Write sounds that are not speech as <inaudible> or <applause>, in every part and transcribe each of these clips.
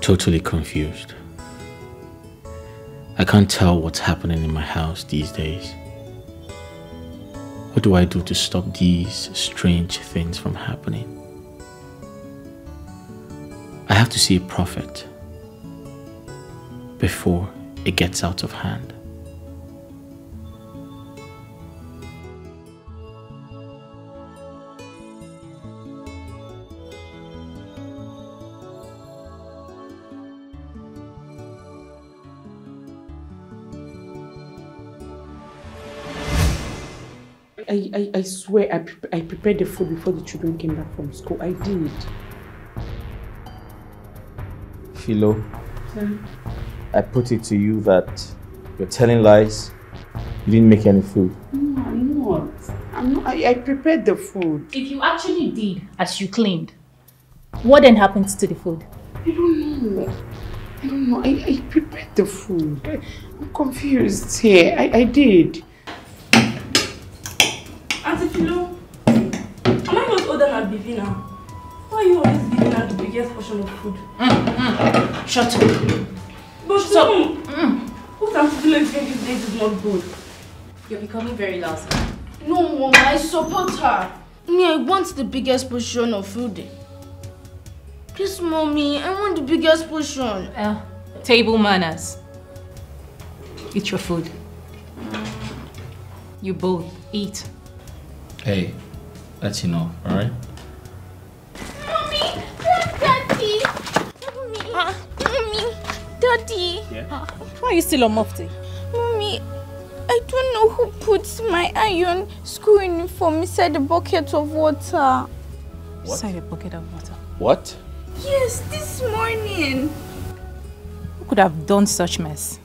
Totally confused. I can't tell what's happening in my house these days. What do I do to stop these strange things from happening? I have to see a prophet before it gets out of hand. I, I, I swear I, pre- I prepared the food before the children came back from school. I did. Philo, Sir? I put it to you that you're telling lies. You didn't make any food. No, I'm not. I'm not. I, I prepared the food. If you actually did, as you claimed, what then happened to the food? I don't know. I don't know. I, I prepared the food. I, I'm confused here. I, I did. Auntie Philo, am I not older than Bivina? Why are you always giving her the biggest portion of food? Shut up. But Stop. mm. what Auntie Philo is doing these days is not good. You're becoming very lousy. No, Mom, I support her. Me, I want the biggest portion of food. Please, Mommy, I want the biggest portion. Uh, table manners. Eat your food. You both eat. Hey, that's enough, alright? Daddy. Ah. Why are you still on mufti? Mommy, I don't know who put my iron school uniform inside the bucket of water. Inside a bucket of water. What? Yes, this morning. Who could have done such mess?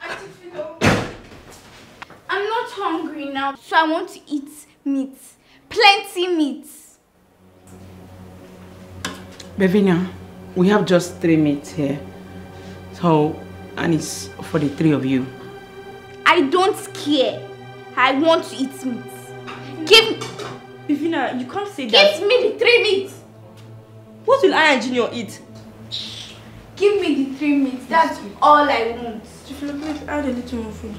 Auntie Philo, I'm not hungry now, so I want to eat meat. Plenty meat. Bevina, we have just three meats here. So, and it's for the three of you. I don't care. I want to eat meat. Give, Bivina, you can't say that. give me the three meat. What will I and Junior eat? Give me the three meat. That's all I want. Please add a little more food.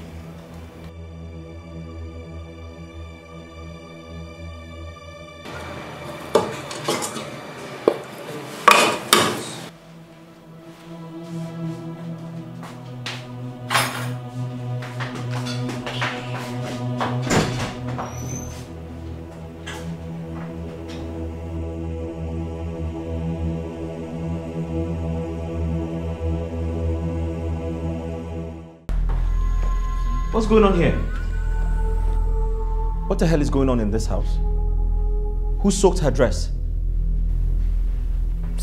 What's going on here? What the hell is going on in this house? Who soaked her dress?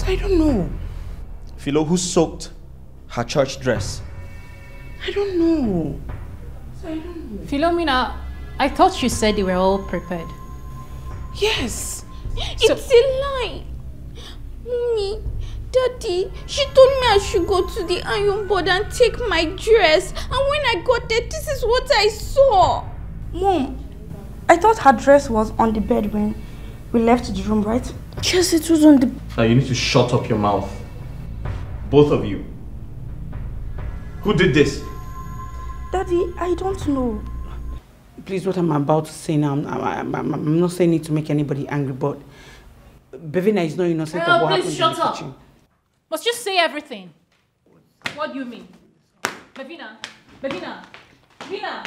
I don't know. Philo, who soaked her church dress? I don't know. I don't know. Philomena, I thought you said they were all prepared. Yes. It's a lie. Mommy, Daddy, she told me I should go to the iron board and take my dress. And when I got there, this is what I saw. Mom, I thought her dress was on the bed when we left the room, right? Yes, it was on the. Now you need to shut up your mouth. Both of you. Who did this? Daddy, I don't know. Please, what I'm about to say now, I'm, I'm, I'm, I'm not saying it to make anybody angry, but Bevina is not innocent Oh, of what please happened shut in the up. kitchen. Must you say everything? What do you mean? Bevina, Bevina, Bevina.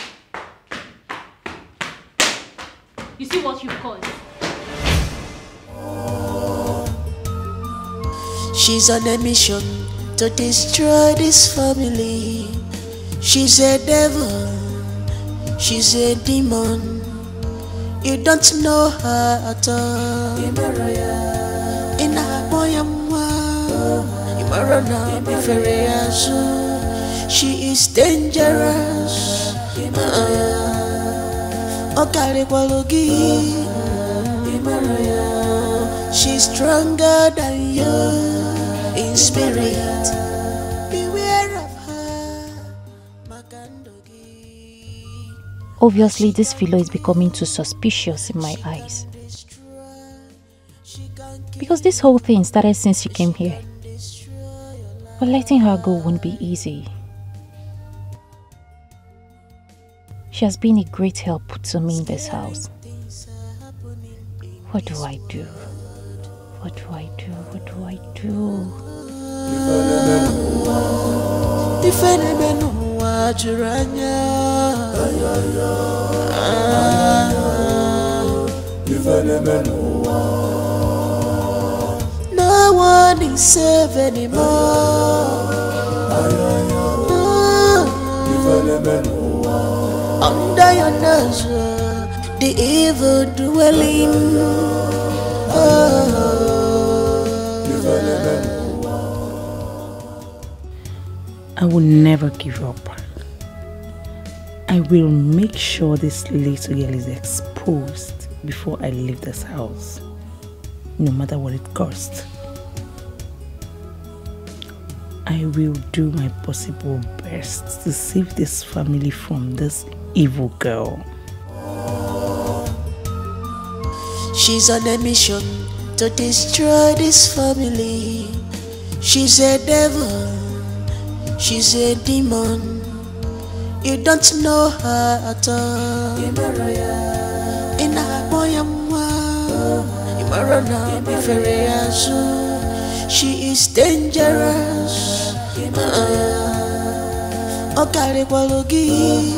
You see what you've caused? She's on a mission to destroy this family. She's a devil, she's a demon. You don't know her at all. Ina boya mwa, imarana mifere yazu. She is dangerous. Uh-uh. Okare kwalogi, she's stronger than you in spirit. Obviously, this fellow is becoming too suspicious in my eyes. Because this whole thing started since she came here. But letting her go won't be easy. She has been a great help to me in this house. What do I do? What do I do? What do I do? ife na-eme n'ụwa jụrụ anya no one is safe anymore under your nose the evil dwelling I will never give up. I will make sure this little girl is exposed before I leave this house, no matter what it costs. I will do my possible best to save this family from this evil girl. She's on a mission to destroy this family. She's a devil. She's a demon. You don't know her at all. She is dangerous. Uh-uh. Okare kwalogi.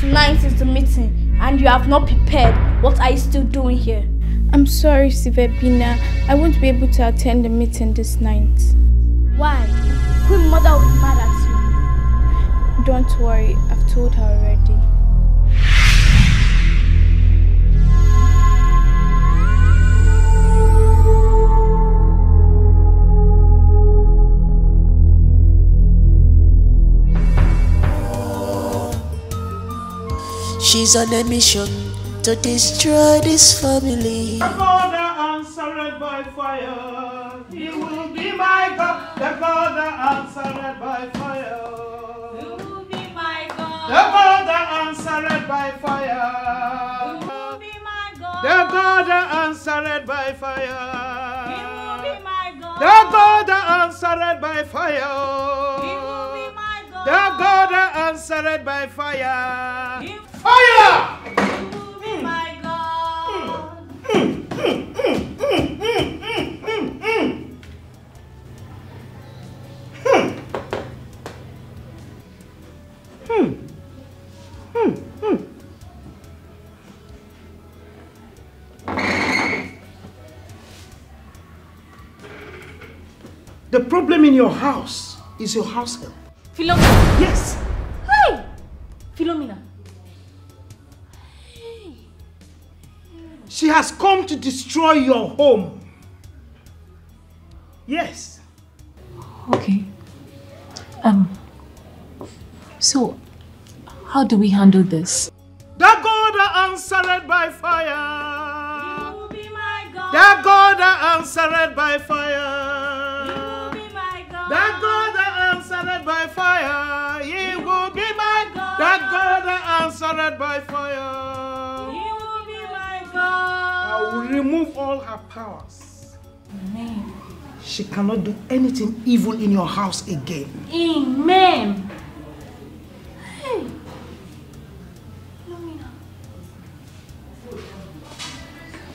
Tonight is the meeting, and you have not prepared. What are you still doing here? I'm sorry, Sivebina. I won't be able to attend the meeting this night. Why? Queen Mother will be mad at you. Don't worry, I've told her already. She's on a mission to destroy this family. Father answered by fire. He will be my God. The God answered by fire. He will be my God. The God answered by fire. He will be my God. The God answered by fire. He will be my God. The God answered by fire. He will be my God. The God answered by fire. Fire! The problem in your house is your house help. Philomena. Yes. Hey! Philomena. She has come to destroy your home. Yes. Okay. Um. So, how do we handle this? The God that answered by fire. You will be my God. The God that answered by fire. You will be my God. The God that answered by fire. He will be my God. The God that answered by fire. Remove all her powers. Amen. She cannot do anything evil in your house again. Amen. Hey. Philomena.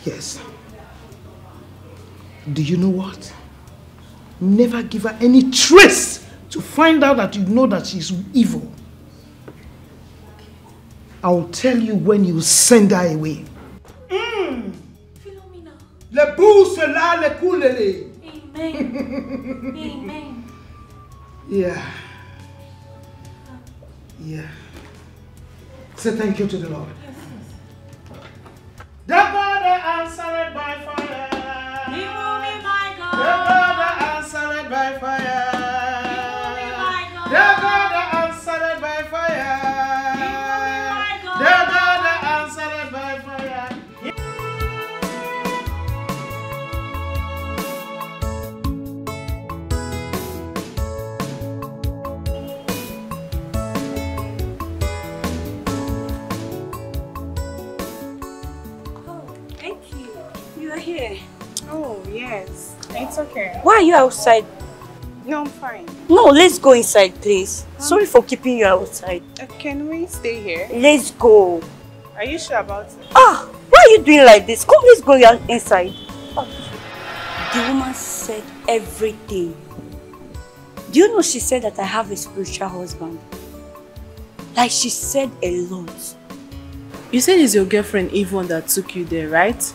Yes. Do you know what? Never give her any trace to find out that you know that she's evil. I will tell you when you send her away. Le pousse là, le coulele. Amen. Amen. Yeah. Yeah. Say thank you to the Lord. The God answered by fire. He will be my God. It's okay. Why are you outside? No, I'm fine. No, let's go inside, please. Sorry for keeping you outside. Uh, can we stay here? Let's go. Are you sure about it? Ah, why are you doing like this? Come, let's go inside. The woman said everything. Do you know she said that I have a spiritual husband? Like she said a lot. You said it's your girlfriend Yvonne that took you there, right?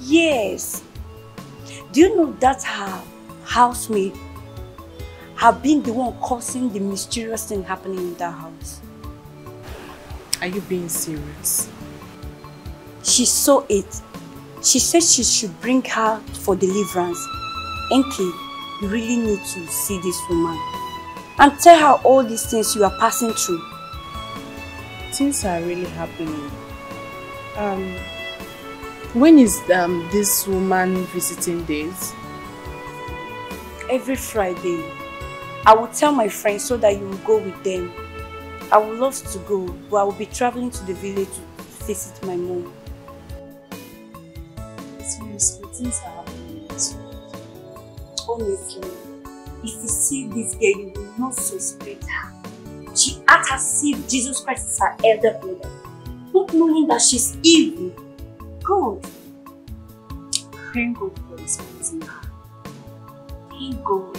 Yes. Do you know that her housemaid have been the one causing the mysterious thing happening in that house? Are you being serious? She saw it. She said she should bring her for deliverance. Enki, you really need to see this woman and tell her all these things you are passing through. Things are really happening. Um, when is um, this woman visiting days? Every Friday. I will tell my friends so that you will go with them. I would love to go, but I will be traveling to the village to visit my mom. Seriously, things are happening. Honestly, if you see this girl, you will not suspect her. She acts as if Jesus Christ is her elder brother, not knowing that she's evil. God. Thank God for exposing her. Thank God.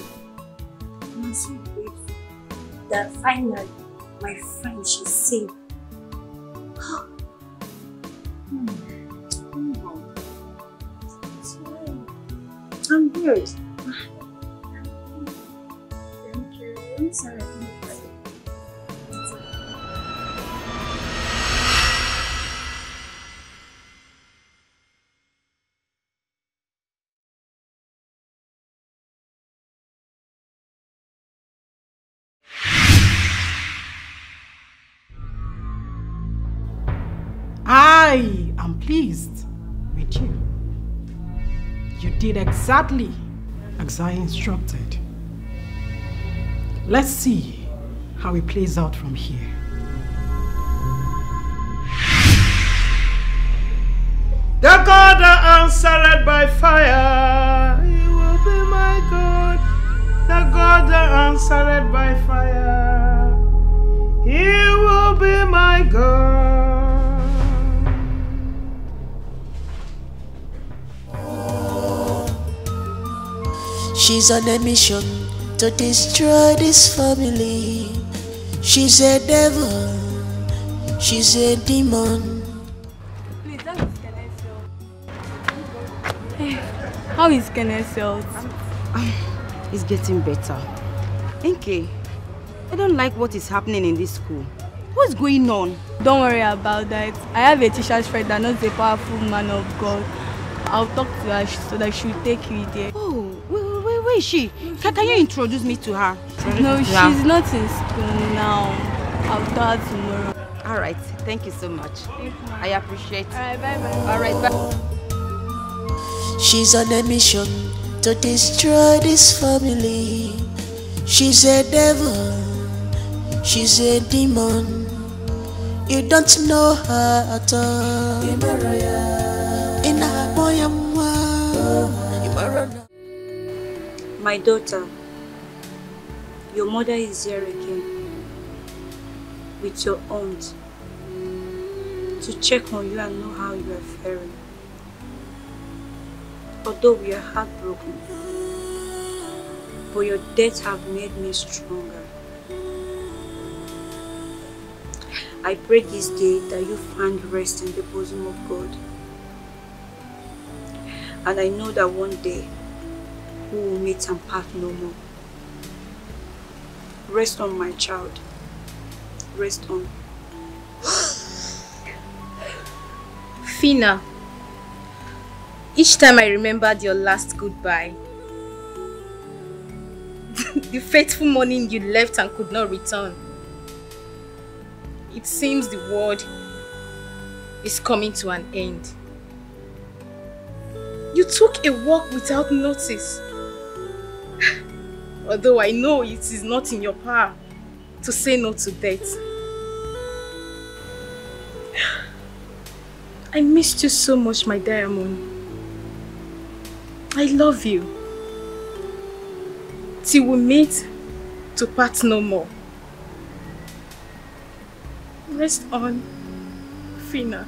I'm so grateful that finally my friend she's saved. <gasps> Hmm. I'm good. <sighs> Thank you. I'm sorry. I am pleased with you. You did exactly as I instructed. Let's see how it plays out from here. The God that answered by fire, He will be my God. The God that answered by fire, He will be my God. She's on a mission to destroy this family. She's a devil. She's a demon. Please, that is Hey, how is Kenneth health? <sighs> It's <sighs> getting better. Enke, I don't like what is happening in this school. What's going on? Don't worry about that. I have a teacher's friend that knows a powerful man of God. I'll talk to her so that she'll take you there. Oh, where is she? Can, can you introduce me to her? No, To she's her. not in school now. I'll tell her tomorrow. All right, thank you so much. I appreciate it. All right, bye bye. All right, bye. She's on a mission to destroy this family. She's a devil. She's a demon. You don't know her at all. In Ina boya mwa. Imarana. My daughter, your mother is here again with your aunt to check on you and know how you are faring. Although we are heartbroken, but your death have made me stronger. I pray this day that you find rest in the bosom of God. And I know that one day we will meet and part no more. Rest on, my child. Rest on. <sighs> Fina, each time I remembered your last goodbye, <laughs> the fateful morning you left and could not return, it seems the world is coming to an end. You took a walk without notice. Although I know it is not in your power to say no to death. I missed you so much, my diamond. I love you. Till we meet to part no more. Rest on, Fina.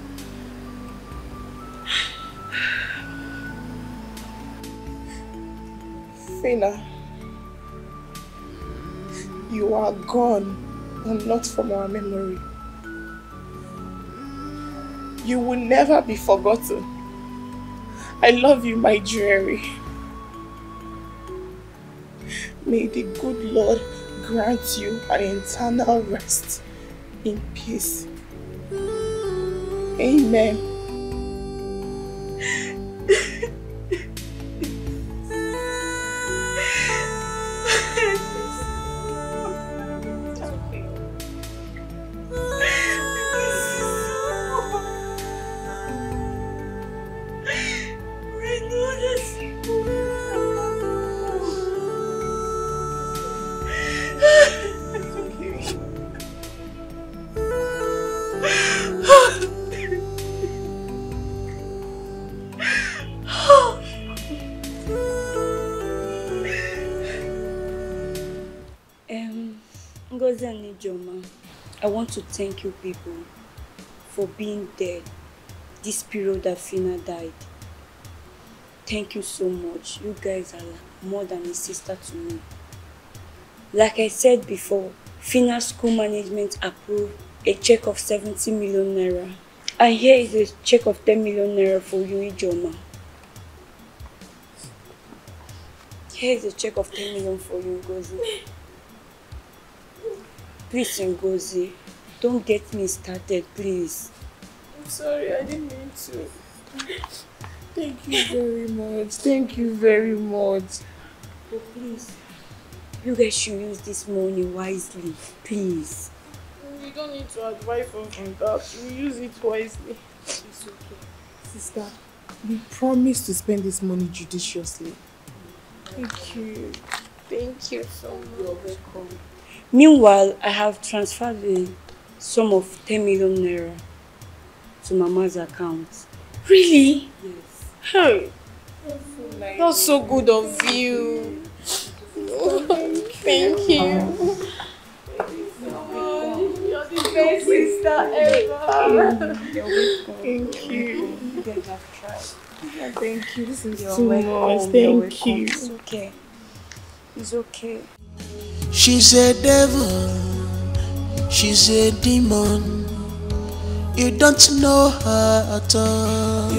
Fina, you are gone and not from our memory. You will never be forgotten. I love you, my jewelry. May the good Lord grant you an eternal rest in peace. Amen. Want to thank you people for being there this period that Fina died. Thank you so much. You guys are more than a sister to me. Like I said before, Fina School Management approved a check of 70 million naira. And here is a check of 10 million naira for you, Ijoma. Here is a check of 10 million for you, Ngozi. Please, Ngozi, don't get me started, please. I'm sorry, I didn't mean to. Thank you very much. Thank you very much. But please, you guys should use this money wisely, please. We don't need to advise us on that. We use it wisely. It's okay. Sister, we promise to spend this money judiciously. Thank you. Thank you so much. You're welcome. Meanwhile, I have transferred the sum of 10 million naira to Mama's account. Really? Yes. Hey. That's so good of you. Thank you. You're the best sister ever. Thank you. You guys have tried. Thank you. This is You're welcome. Thank you. It's okay. It's okay. She's a devil, she's a demon. You don't know her at all.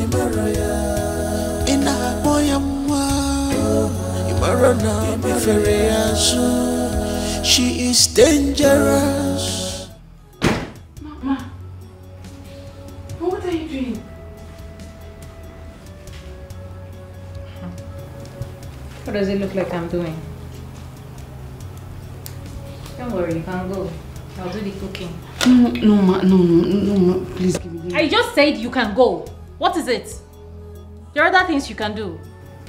Ina boya mwa, imarona bifere azu. She is dangerous. Mama, what are you doing? What does it look like I'm doing? Don't worry, you can't go. I'll do the cooking. No, no, ma, no, no, no, ma, please give me. I just said you can go. What is it? There are other things you can do.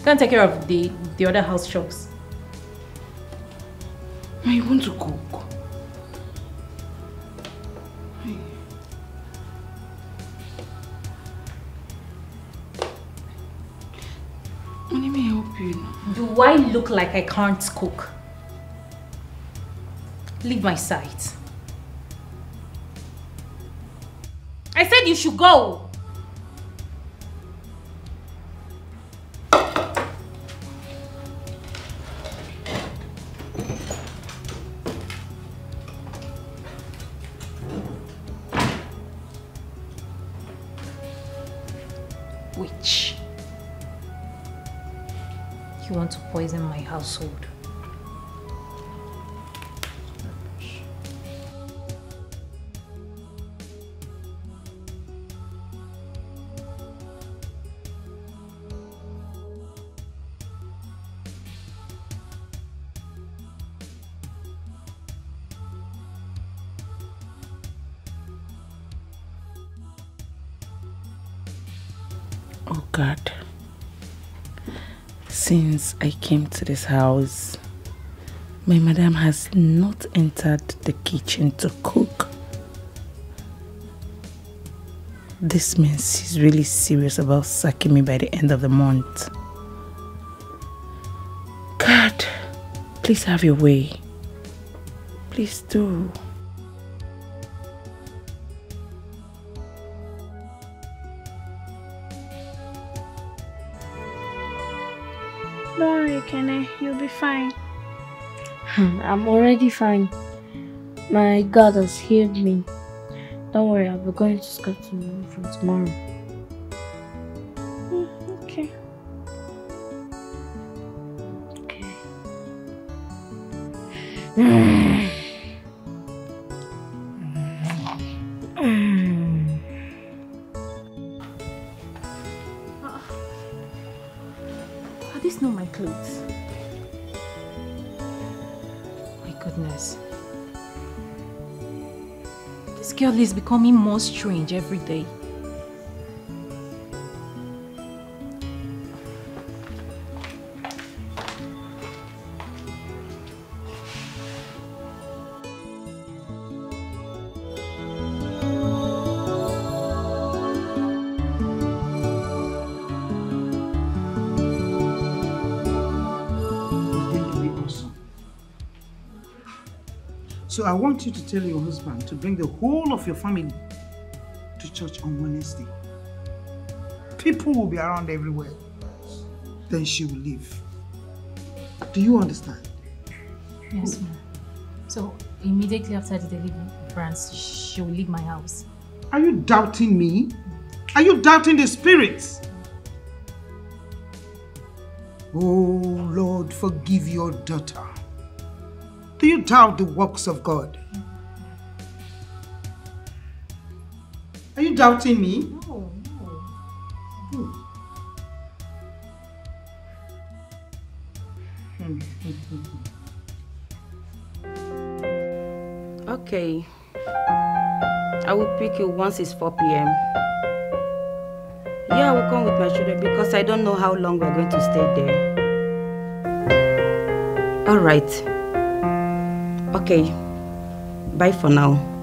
Go and take care of the, the other house chores. Ma, you want to cook? Let me help you. Do I look like I can't cook? Leave my sight. I said you should go. Witch. You want to poison my household? oh god. Since i came to this house my madam has not entered the kitchen to cook. This means she's really serious about sacking me by the end of the month. God please have your way. Please do. Be fine. Hmm, I'm already fine. My God has healed me. Don't worry, I'll be going to school from tomorrow. Is becoming more strange every day. So I want you to tell your husband to bring the whole of your family to church on Wednesday. People will be around everywhere. Then she will leave. Do you understand? Yes, ma'am. So, immediately after the deliverance, she will leave my house. Are you doubting me? Are you doubting the spirits? Oh Lord, forgive your daughter. Do you doubt the works of God? Are you doubting me? No, hmm. Good. <laughs> Okay. I will pick you once it's 4 p.m. Yeah, I will come with my children because I don't know how long we're going to stay there. All right. Okay. Bye for now.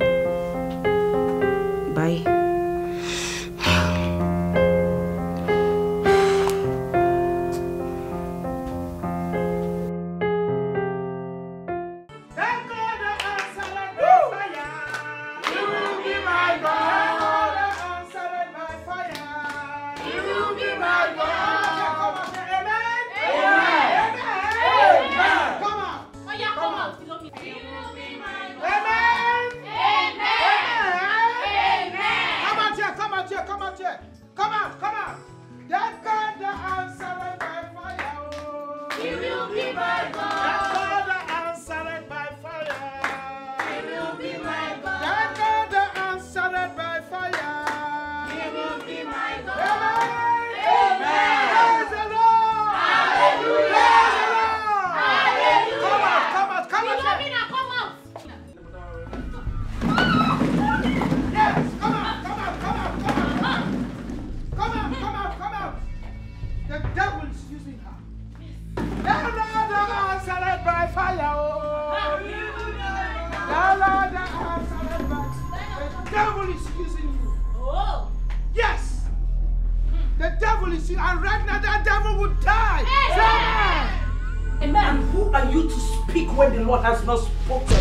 And right now that devil will die. Say Amen. And who are you to speak when the Lord has not spoken?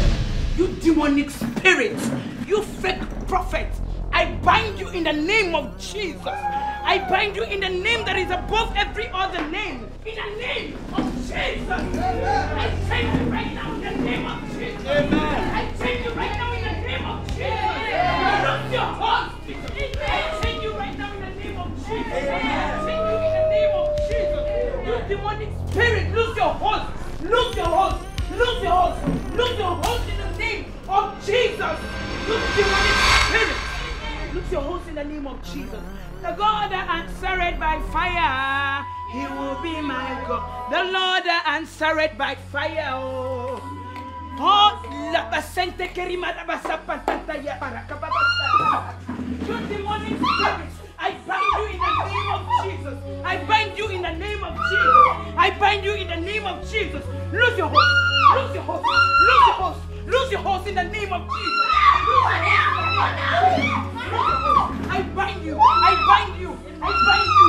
You demonic spirit, you fake prophet. I bind you in the name of Jesus. I bind you in the name that is above every other name. In the name of Jesus. I change you Your horse. Lose your horse in the name of Jesus. You demonic spirit. Lose your horse in the name of Jesus. The God that answered by fire, He will be my God. The Lord that answered by fire. Oh, oh la basente kerimada basapatata ya barakababasa. You demonic spirits, I bind you in the name of Jesus. I bind you in the name of Jesus. I bind you in the name of Jesus. Lose your horse. Lose your horse. Lose your horse. Lose your horse in the name of Jesus. Lose your horse. I bind you. I bind you. I bind you.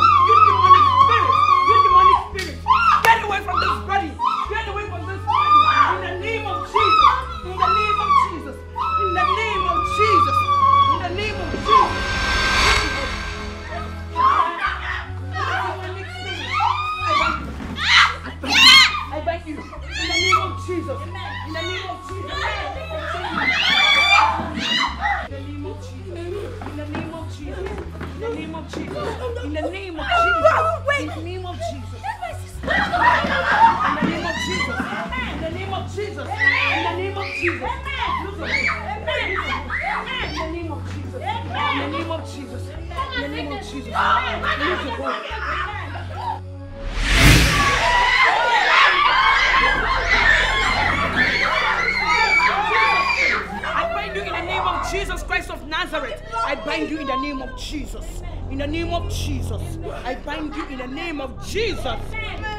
Jesus Christ of Nazareth. I bind you in the name of Jesus. In the name of Jesus. I bind you in the name of Jesus.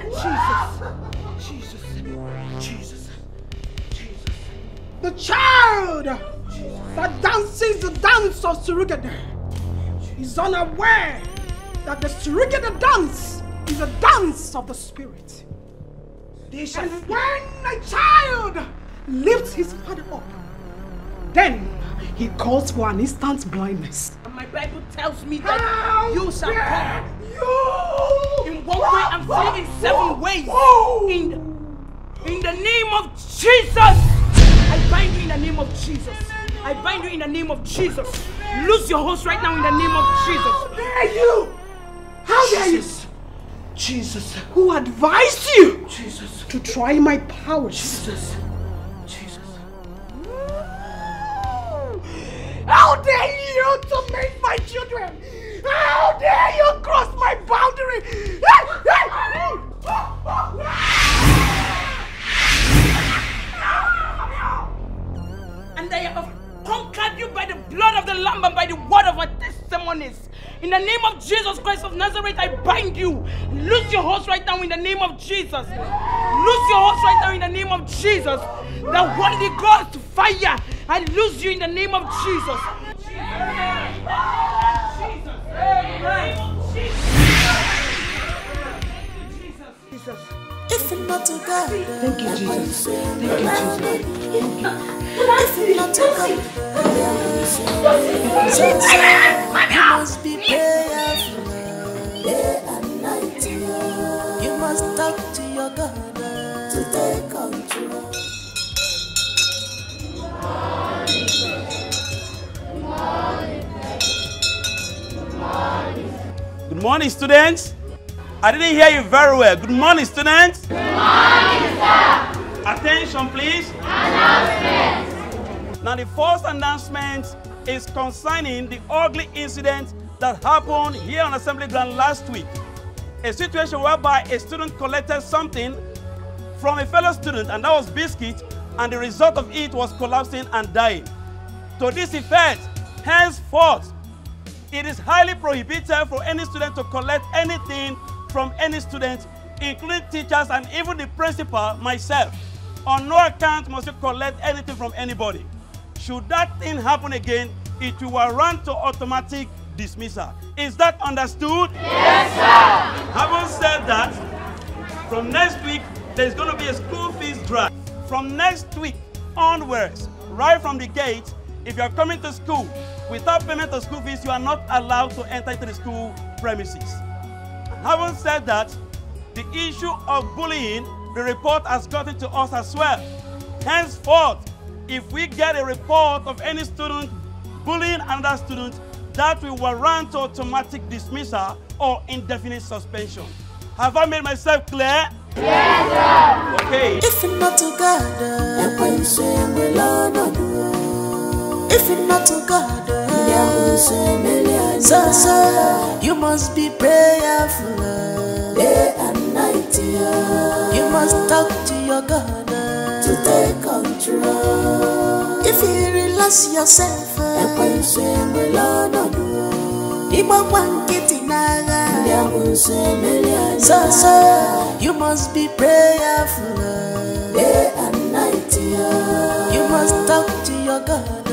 Jesus. Jesus. Jesus. The child that dances the dance of Surugada is unaware that the Surugada dance is a dance of the spirit. And when a child lifts his father up, then he calls for an instant blindness. And my Bible tells me that you shall come you? in one way and flee in seven ways. In, in the name of Jesus. I bind you in the name of Jesus. I bind you in the name of Jesus. Lose your host right now in the name of Jesus. How dare you? How dare you? Jesus. Who advised you Jesus. to try my powers? Jesus. Jesus. How dare you to make my children? How dare you cross my boundary? And I have conquered you by the blood of the Lamb and by the In the name of Jesus Christ of Nazareth, I bind you. Lose your horse right now in the name of Jesus. Lose your horse right now in the name of Jesus. The Holy Ghost fire. I lose you in the name of Jesus. Not to God, thank you, Jesus. Thank you, Jesus. If not to God, you must be prayerful day and night. You must talk to your God to take control. Good morning, students. I didn't hear you very well. Good morning, students. Good morning, sir. Attention, please. Announcement. Now, the first announcement is concerning the ugly incident that happened here on Assembly Ground last week. A situation whereby a student collected something from a fellow student, and that was biscuit, and the result of it was collapsing and dying. To this effect, henceforth, it is highly prohibited for any student to collect anything from any student, including teachers and even the principal, myself. On no account must you collect anything from anybody. Should that thing happen again, it will run to automatic dismissal. Is that understood? Yes, sir. Having said that, from next week, there's going to be a school fees drive. From next week onwards, right from the gate, if you are coming to school without payment of school fees, you are not allowed to enter into the school premises. Having said that, the issue of bullying, the report has gotten to us as well. Henceforth, if we get a report of any student bullying another student, that will warrant automatic dismissal or indefinite suspension. Have I made myself clear? Yes, sir. Okay. If not to God, uh, if not to God, uh, so, so you must be prayerful. Day and night. You must talk to your God. To take control. If you relax yourself, Igbo nkịtị n'agha So so you must be prayerful. Day and night You must talk to your God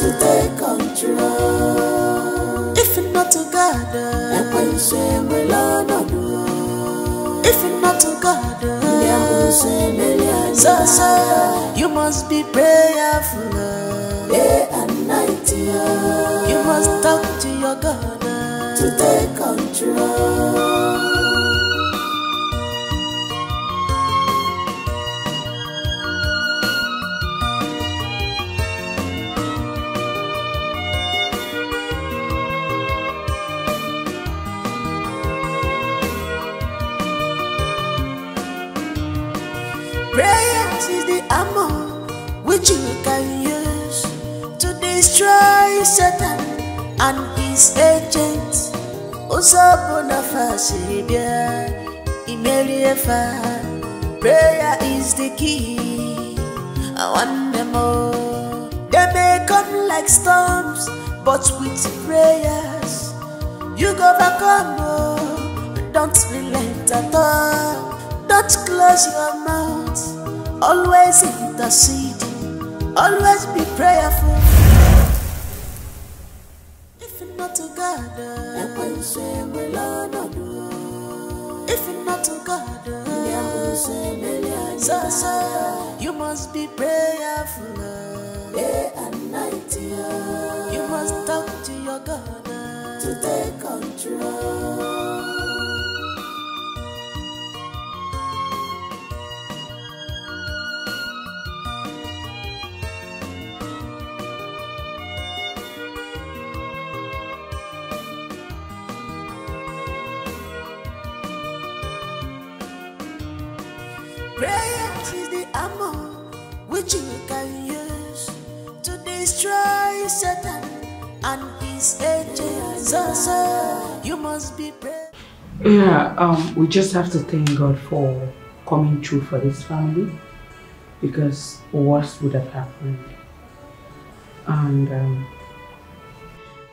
to take control. If not to God uh, If not to God uh, So so you must be prayerful uh, day and night You must talk to your God to take control Nafasi bia imeliefa. Prayer is the key. I want them all. They may come like storms, but with prayers you go overcome. Oh, don't relent at all. Don't close your mouth. Always intercede. Always be prayerful. If you're not to God, if you're not to God, so, so, you must be prayerful. Day and night. You must talk to your God to take control. Prayer is the armor which you can use to destroy Satan and his agents. So, so you must be. Yeah, um, we just have to thank God for coming through for this family because worse would have happened. And um,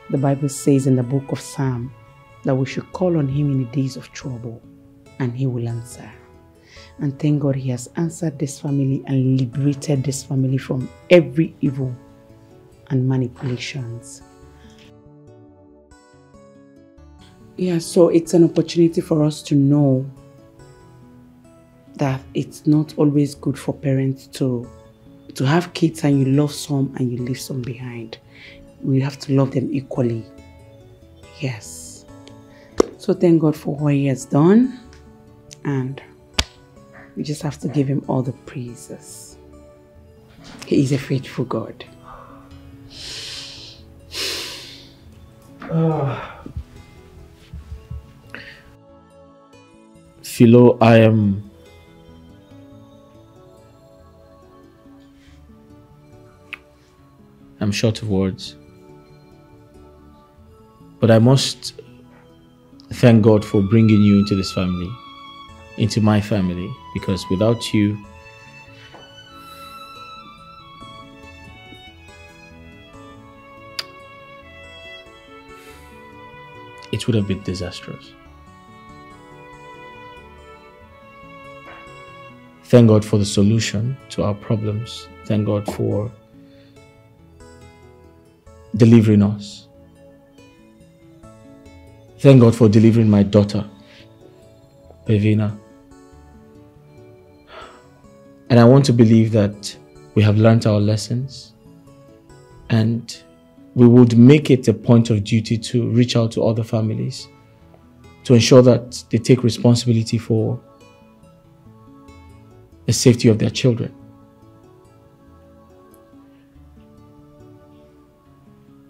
the Bible says in the book of Psalm that we should call on Him in the days of trouble and He will answer. And thank God He has answered this family and liberated this family from every evil and manipulations. Yeah, so it's an opportunity for us to know that it's not always good for parents to to have kids and you love some and you leave some behind. We have to love them equally. Yes. So thank God for what He has done, and we just have to give Him all the praises. He is a faithful God. <sighs> Philo, I am. I'm short of words. But I must thank God for bringing you into this family, into my family, because without you, it would have been disastrous. Thank God for the solution to our problems. Thank God for delivering us. Thank God for delivering my daughter, Bevina. And I want to believe that we have learnt our lessons and we would make it a point of duty to reach out to other families to ensure that they take responsibility for the safety of their children.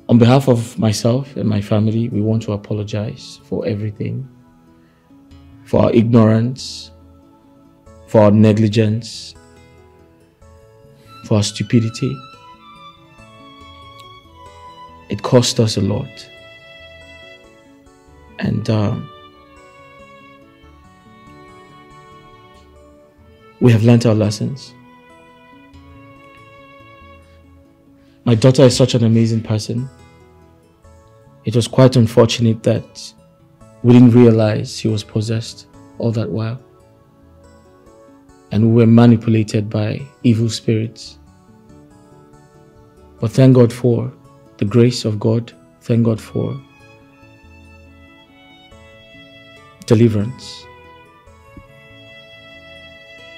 On behalf of myself and my family, we want to apologize for everything, for our ignorance, for our negligence, for our stupidity. It cost us a lot. And um, we have learnt our lessons. My daughter is such an amazing person. It was quite unfortunate that we didn't realize she was possessed all that while. And we were manipulated by evil spirits. But thank God for the grace of God. Thank God for deliverance.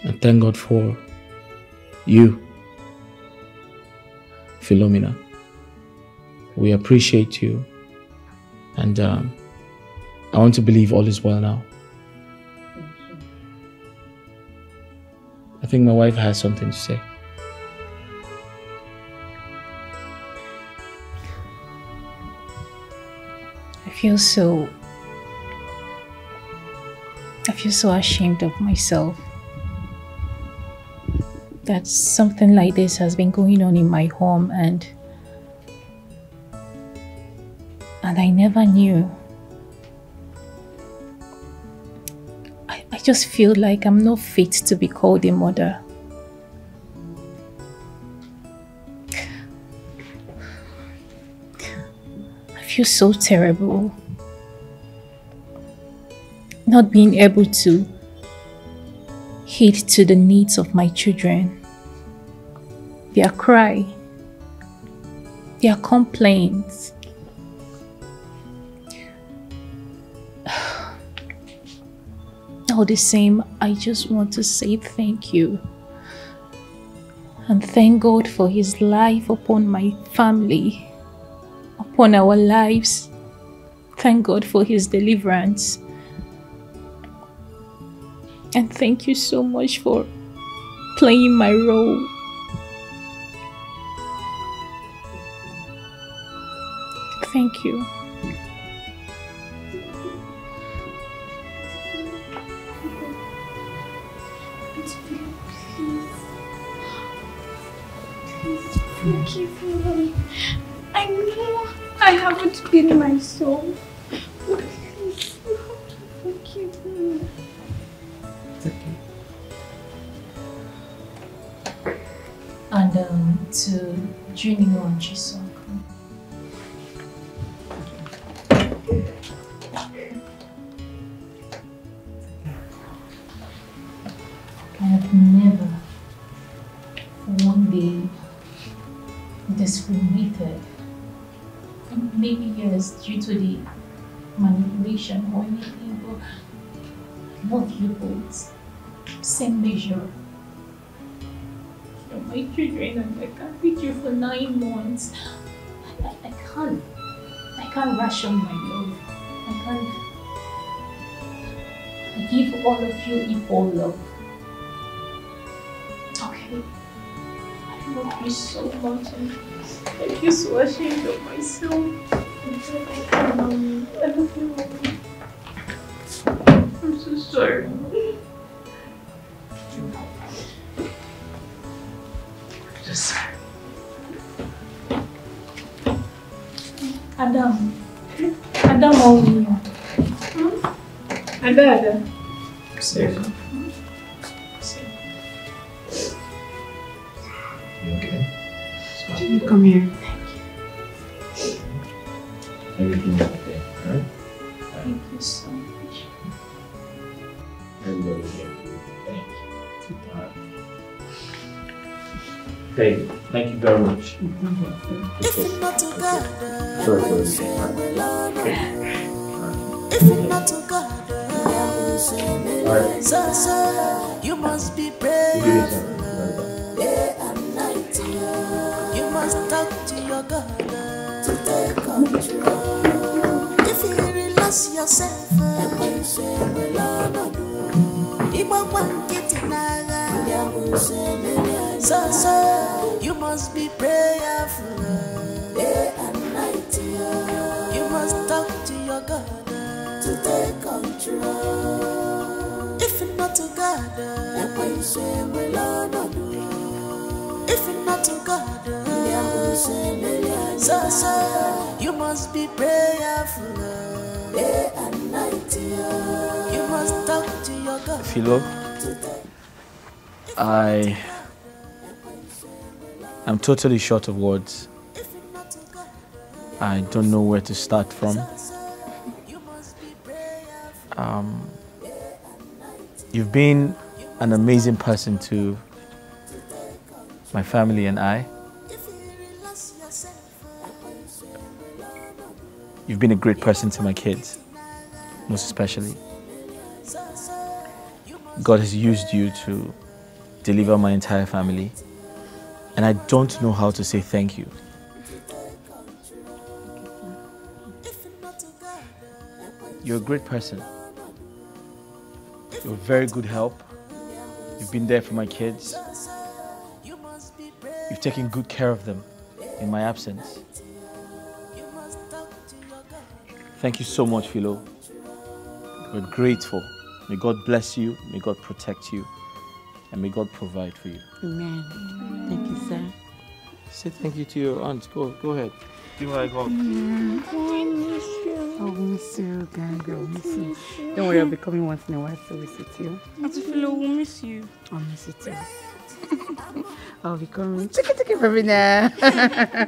And thank God for you, Philomena. We appreciate you. And um, I want to believe all is well now. I think my wife has something to say. I feel so. I feel so ashamed of myself. that something like this has been going on in my home and and I never knew. Just feel like I'm not fit to be called a mother. I feel so terrible. Not being able to heed to the needs of my children. Their cry, their complaints. All the same, I just want to say thank you. And thank God for His life upon my family, upon our lives. Thank God for His deliverance. And thank you so much for playing my role. Thank you. Thank you for me. I know I haven't been myself. Please, to forgive me. And um, to Junior and Chisom. You. Same measure. You're my children and I can't with you for nine months. I, I, I can't. I can't ration my love. I can't. Give all of you equal love. Okay. I love you so much and I feel so ashamed of myself. I love you. I love you. I'm so sorry. I'm just sorry. Adam. Adam Maulinho. Ada, ada. Safe. You hmm? okay? Come here. If you're not Sorry for this. if you're not together, so, so, you must be brave. Day and night, you must talk to your God to take control. If you relax yourself, Igbo nkịtị n'agha So, so, you must be prayerful. Day and night You must talk to your God. To take control. If you're not to God. If you're not to God. So, so, you must be prayerful. Day and night You must talk to your God. Philo, I am totally short of words. I don't know where to start from. Um, you've been an amazing person to my family and I. You've been a great person to my kids, most especially. God has used you to deliver my entire family, and I don't know how to say thank you. You're a great person. You're very good help. You've been there for my kids. You've taken good care of them in my absence. Thank you so much, Philo. We're grateful. May God bless you. May God protect you. And may God provide for you. Amen. Thank you, sir. Say thank you to your aunt. Go, go ahead. Give her a hug. I'll miss you, gang. I'll miss you. Don't worry, I'll be coming once in a while to visit you. Auntie Philo will miss you. I'll miss you too. <laughs> I'll be coming. Take it, take it, Ravina.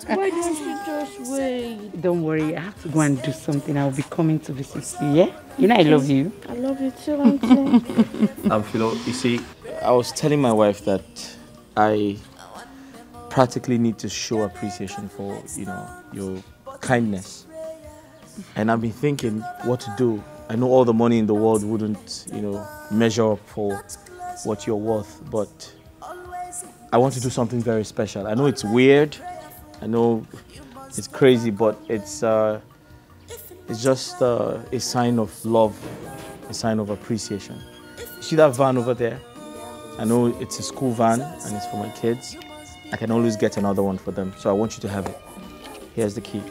Why don't you just wait? Don't worry, I have to go and do something. I'll be coming to visit you, yeah? You know I love you. I love you too, Auntie. <laughs> Um, Philo, you see, I was telling my wife that I practically need to show appreciation for, you know, your kindness. And I've been thinking what to do. I know all the money in the world wouldn't, you know, measure up for what you're worth, but I want to do something very special. I know it's weird. I know it's crazy, but it's uh, it's just uh, a sign of love, a sign of appreciation. You see that van over there? I know it's a school van and it's for my kids. I can always get another one for them, so I want you to have it. Here's the key.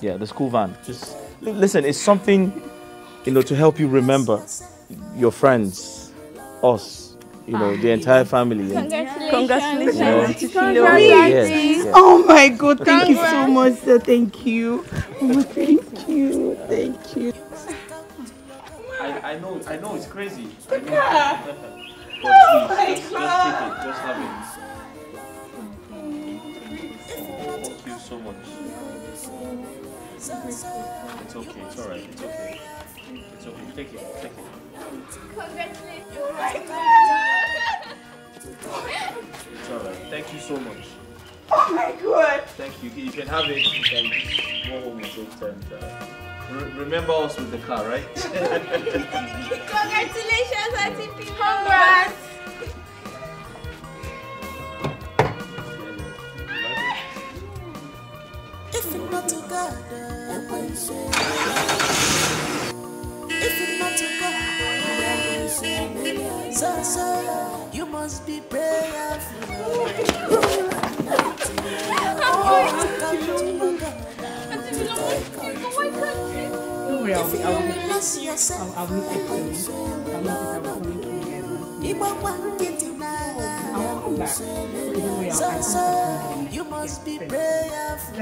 Yeah, the school van. Just listen. It's something, you know, to help you remember your friends, us, you know, the entire family. and- Congratulations. You know? Auntie Philo. Yes, yes. Oh my God, thank you so much, sir. Thank you. Oh, thank you. Thank you. I, I know, I know it's crazy. I know. But <laughs> Oh please, my just, just God. take it. Just have it. Thank you so much. It's okay. It's alright. It's okay. It's okay. Take it. Take it. Congratulations. Oh my God. It's alright. Thank you so much. Oh my God. Thank you. You can have it. You can just go home it and uh, re- remember us with the car, right? <laughs> Congratulations, Auntie Philo. Congrats. If you're not together, if you're not together, so, so you must be prayerful. <laughs> you must be prayerful.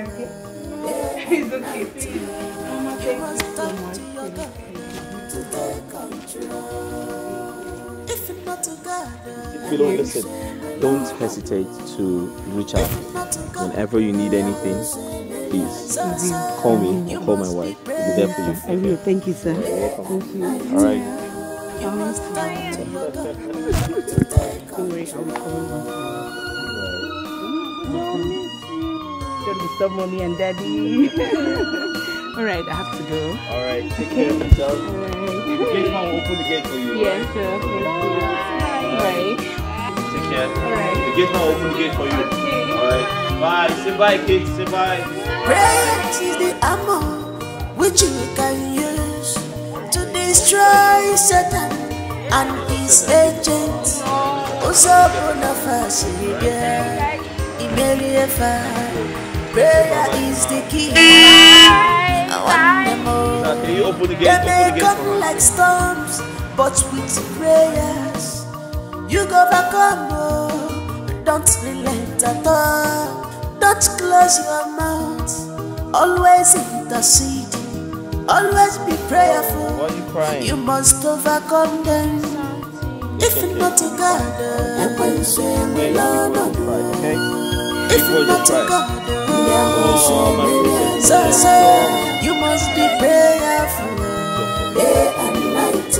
It's okay. You must talk to your God to take control. If you're not together, Philo, listen, don't hesitate to reach out. Whenever you need anything, please call me or call my wife. We'll be there for you. I will. Thank you, sir. You're welcome. Thank you. All right. you must talk to your God to take Don't worry, I'll be coming once in a. Don't disturb mommy and daddy. <laughs> All right, I have to go. All right. Take care of yourself. All right. The gate man will open the gate for you. Yes, sir. Thank you. All right. Take care. All right. The gate man will open the gate for you. All right. Bye. Say bye, kids. Say bye. Prayer is the armor which you can use to destroy Satan and his agents. Also, Bonafas, Prayer is the key. I want them all. Now, can you open the gate? They may come for like storms, but with prayers you go overcome. Oh, don't relent at. Don't close your mouth. Always intercede. Always be prayerful. Why are you crying? You must overcome them. If you're not together, Okay? if you're not together, oh, so, so you must be prayerful. Day and night.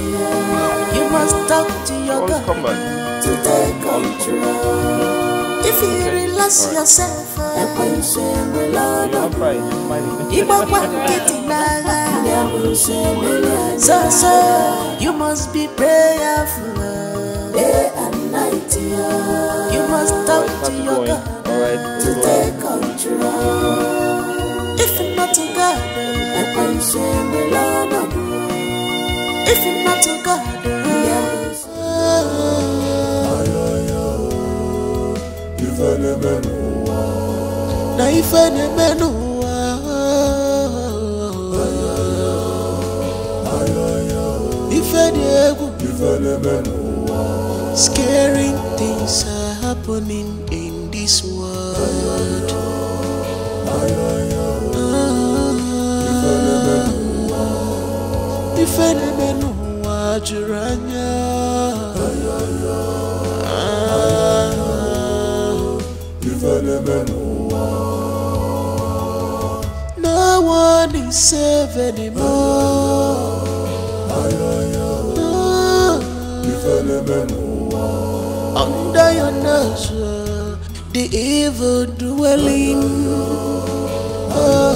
You must talk to your Always God to take control. If you relax Alright. yourself, I'm fine. Fine. Igbo kwankiti naga. So, so you must be prayerful. Uh. Day and night. You must talk to to your go in. God All right. to Go take control. If you're not together, if together, na ife na-eme n'ụwa ife dị egwu Scary things are happening in this world. Ife na-eme n'ụwa juru anya. No one is safe anymore. Under your nose, the evil dwelling. Ah.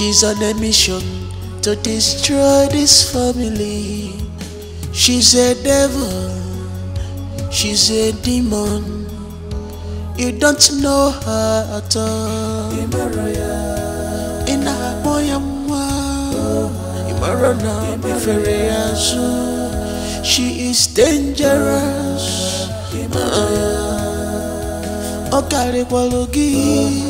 She's on a mission to destroy this family. She's a devil, she's a demon. You don't know her at all. She is dangerous. Uh-uh. Okare kwalogi.